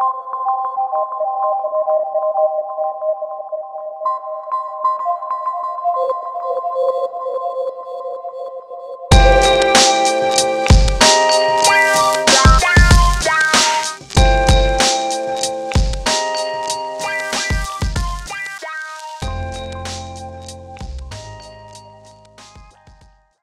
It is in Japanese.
you